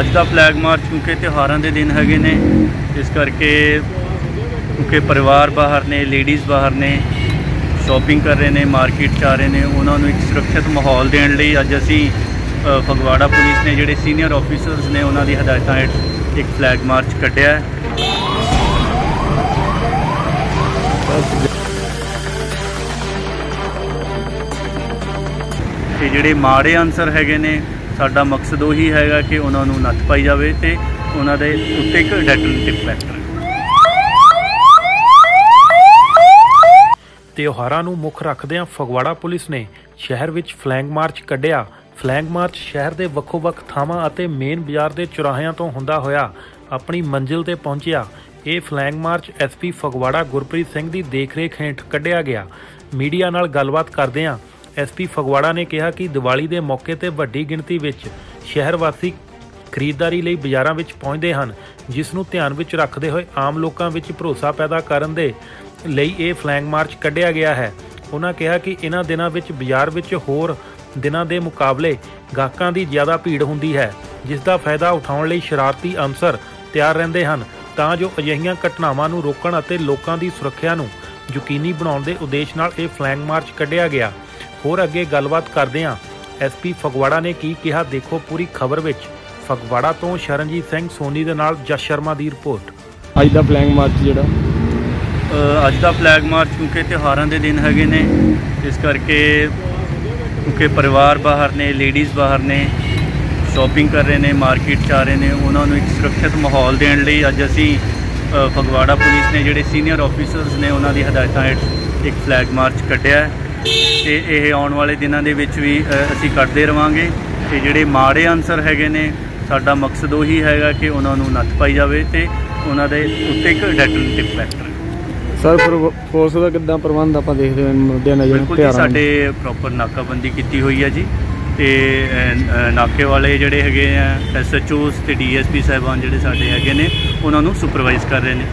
ਅੱਜ ਦਾ flag March ਕਿਉਂਕਿ ਤਿਉਹਾਰਾਂ ਦੇ ਦਿਨ ਹੈਗੇ ਨੇ। ਇਸ ਕਰਕੇ ਕਿਉਂਕਿ ਪਰਿਵਾਰ ਬਾਹਰ ਨੇ ਲੇਡੀਜ਼ ਬਾਹਰ ਨੇ ਸ਼ਾਪਿੰਗ ਕਰ ਰਹੇ ਨੇ ਮਾਰਕੀਟ 'ਚ ਆ ਰਹੇ ਨੇ, ਉਹਨਾਂ ਨੂੰ ਇੱਕ ਸੁਰੱਖਿਅਤ ਮਾਹੌਲ ਦੇਣ ਲਈ ਅੱਜ ਅਸੀਂ ਫਗਵਾੜਾ ਪੁਲਿਸ ਨੇ ਜਿਹੜੇ ਸੀਨੀਅਰ ਆਫੀਸਰਸ ਨੇ ਉਹਨਾਂ ਦੀ ਹਦਾਇਤਾਂ ਹੇਠ ਇੱਕ ਫਲੈਗ ਮਾਰਚ ਕੱਢਿਆ ਹੈ। ਤੇ ਜਿਹੜੇ ਮਾੜੇ ਅਨਸਰ ਹੈਗੇ ਨੇ ਸਾਡਾ ਮਕਸਦ ਉਹੀ ਹੈਗਾ ਕਿ ਉਹਨਾਂ ਨੂੰ ਨੱਥ ਪਾਈ ਜਾਵੇ ਤੇ ਉਹਨਾਂ ਦੇ ਉੱਤੇ ਇੱਕ ਡੈਟੋਨੇਟਿਵ ਫੈਕਟਰ ਤਿਉਹਾਰਾਂ ਨੂੰ ਮੁੱਖ ਰੱਖਦਿਆਂ ਫਗਵਾੜਾ ਪੁਲਿਸ ਨੇ ਸ਼ਹਿਰ ਵਿੱਚ ਫਲੈਂਗ ਮਾਰਚ ਕੱਢਿਆ। ਫਲੈਂਗ ਮਾਰਚ ਸ਼ਹਿਰ ਦੇ ਵੱਖੋ-ਵੱਖ ਥਾਵਾਂ ਅਤੇ ਮੇਨ ਬਾਜ਼ਾਰ ਦੇ ਚੁਰਾਹਿਆਂ ਤੋਂ ਹੁੰਦਾ ਹੋਇਆ ਆਪਣੀ ਮੰਜ਼ਿਲ ਤੇ ਪਹੁੰਚਿਆ। ਇਹ flag march SP Phagwara Gurpreet Singh ਦੀ ਦੇਖਰੇਖ ਹੇਠ ਕੱਢਿਆ ਗਿਆ। ਮੀਡੀਆ ਨਾਲ ਗੱਲਬਾਤ ਕਰਦਿਆਂ ਐਸਪੀ ਫਗਵਾੜਾ ਨੇ ਕਿਹਾ ਕਿ ਦੀਵਾਲੀ ਦੇ ਮੌਕੇ ਤੇ ਵੱਡੀ ਗਿਣਤੀ ਵਿੱਚ ਸ਼ਹਿਰ ਵਾਸੀ ਖਰੀਦਦਾਰੀ ਲਈ ਬਾਜ਼ਾਰਾਂ ਵਿੱਚ ਪਹੁੰਚਦੇ ਹਨ, ਜਿਸ ਨੂੰ ਧਿਆਨ ਵਿੱਚ ਰੱਖਦੇ ਹੋਏ ਆਮ ਲੋਕਾਂ ਵਿੱਚ ਭਰੋਸਾ ਪੈਦਾ ਕਰਨ ਦੇ ਲਈ ਇਹ ਫਲੈਗ ਮਾਰਚ ਕੱਢਿਆ ਗਿਆ ਹੈ। ਉਹਨਾਂ ਕਿਹਾ ਕਿ ਇਹਨਾਂ ਦਿਨਾਂ ਵਿੱਚ ਬਾਜ਼ਾਰ ਵਿੱਚ ਹੋਰ ਦਿਨਾਂ ਦੇ ਮੁਕਾਬਲੇ ਗਾਹਕਾਂ ਦੀ ਜ਼ਿਆਦਾ ਭੀੜ ਹੁੰਦੀ ਹੈ, ਜਿਸ ਦਾ ਫਾਇਦਾ ਉਠਾਉਣ ਲਈ ਸ਼ਰਾਰਤੀ ਅਨਸਰ ਤਿਆਰ ਰਹਿੰਦੇ ਹਨ। ਤਾਂ ਜੋ ਅਜਿਹੀਆਂ ਘਟਨਾਵਾਂ ਨੂੰ ਰੋਕਣ ਅਤੇ ਲੋਕਾਂ ਦੀ ਸੁਰੱਖਿਆ ਨੂੰ ਯਕੀਨੀ ਬਣਾਉਣ ਦੇ ਉਦੇਸ਼ ਨਾਲ ਇਹ ਫਲੈਗ ਮਾਰਚ ਕੱਢਿਆ ਗਿਆ। ਹੋਰ ਅੱਗੇ ਗੱਲਬਾਤ ਕਰਦਿਆਂ ਐਸਪੀ ਫਗਵਾੜਾ ਨੇ ਕੀ ਕਿਹਾ? ਦੇਖੋ ਪੂਰੀ ਖਬਰ ਵਿੱਚ। ਫਗਵਾੜਾ ਤੋਂ ਸ਼ਰਨਜੀਤ ਸਿੰਘ ਸੋਨੀ ਦੇ ਨਾਲ ਜਸ ਸ਼ਰਮਾ ਦੀ ਰਿਪੋਰਟ। ਅੱਜ ਦਾ ਫਲੈਗ ਮਾਰਚ ਜਿਹੜਾ। ਅੱਜ ਦਾ ਫਲੈਗ ਮਾਰਚ ਕਿਉਂਕਿ ਤਿਉਹਾਰਾਂ ਦੇ ਦਿਨ ਹੈਗੇ ਨੇ। ਇਸ ਕਰਕੇ ਕਿਉਂਕਿ ਪਰਿਵਾਰ ਬਾਹਰ ਨੇ ਲੇਡੀਜ਼ ਬਾਹਰ ਨੇ ਸ਼ਾਪਿੰਗ ਕਰ ਰਹੇ ਨੇ ਮਾਰਕੀਟ 'ਚ ਆ ਰਹੇ ਨੇ ਉਹਨਾਂ ਨੂੰ ਇੱਕ ਸੁਰੱਖਿਅਤ ਮਾਹੌਲ ਦੇਣ ਲਈ ਅੱਜ ਅਸੀਂ ਫਗਵਾੜਾ ਪੁਲਿਸ ਨੇ ਜਿਹੜੇ ਸੀਨੀਅਰ ਆਫੀਸਰਸ ਨੇ ਉਹਨਾਂ ਦੀ ਹਦਾਇਤਾਂ ਹੇਠ ਇੱਕ ਫਲੈਗ ਮਾਰਚ ਕੱਢਿਆ ਹੈ। ਤੇ ਇਹ ਆਉਣ ਵਾਲੇ ਦਿਨਾਂ ਦੇ ਵਿੱਚ ਵੀ ਅਸੀਂ ਕੱਢਦੇ ਰਵਾਂਗੇ। ਤੇ ਜਿਹੜੇ ਮਾੜੇ ਅਨਸਰ ਹੈਗੇ ਨੇ ਸਾਡਾ ਮਕਸਦ ਉਹੀ ਹੈਗਾ ਕਿ ਉਹਨਾਂ ਨੂੰ ਨੱਥ ਪਾਈ ਜਾਵੇ ਤੇ ਉਹਨਾਂ ਦੇ ਉੱਤੇ ਇੱਕ ਡੈਟੋਨੇਟਿਵ ਫੈਕਟਰ ਸਰ ਫਿਰ ਪੁਲਿਸ ਦਾ ਕਿੱਦਾਂ ਪ੍ਰਬੰਧ ਆਪਾਂ ਦੇਖਦੇ ਹਾਂ ਮੁੱਦੇ ਨਜ਼ਰ ਬਿਲਕੁਲ ਜੀ। ਸਾਡੇ ਪ੍ਰੋਪਰ ਨਾਕਾਬੰਦੀ ਕੀਤੀ ਹੋਈ ਹੈ ਜੀ। ਤੇ ਨਾਕੇ ਵਾਲੇ ਜਿਹੜੇ ਹੈਗੇ ਆ ਐਸਐਚਓਸ ਤੇ ਡੀਐਸਪੀ ਸਾਹਿਬਾਨ ਜਿਹੜੇ ਸਾਡੇ ਹੈਗੇ ਨੇ ਉਹਨਾਂ ਨੂੰ ਸੁਪਰਵਾਈਜ਼ ਕਰ ਰਹੇ ਨੇ।